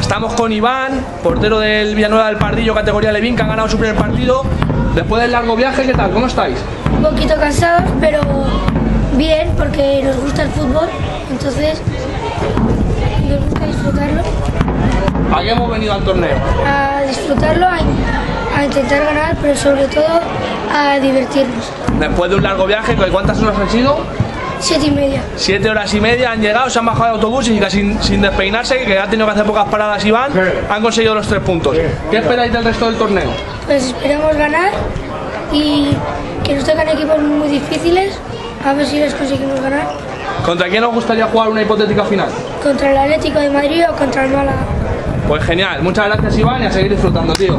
Estamos con Iván, portero del Villanueva del Pardillo, categoría Levín, que han ganado su primer partido. Después del largo viaje, ¿qué tal? ¿Cómo estáis? un poquito cansados, pero bien, porque nos gusta el fútbol, entonces nos gusta disfrutarlo, ¿A qué hemos venido al torneo? a disfrutarlo, a, a intentar ganar, pero sobre todo a divertirnos. Después de un largo viaje, ¿cuántas horas han sido? Siete y media. Siete horas y media han llegado, se han bajado de autobús y casi sin, sin despeinarse, que ha tenido que hacer pocas paradas Iván, han conseguido los tres puntos. ¿Qué esperáis del resto del torneo? Pues esperamos ganar y que nos tocan equipos muy difíciles, a ver si les conseguimos ganar ¿Contra quién os gustaría jugar una hipotética final? contra el Atlético de Madrid o contra el Málaga. Pues genial, muchas gracias Iván y a seguir disfrutando, tío.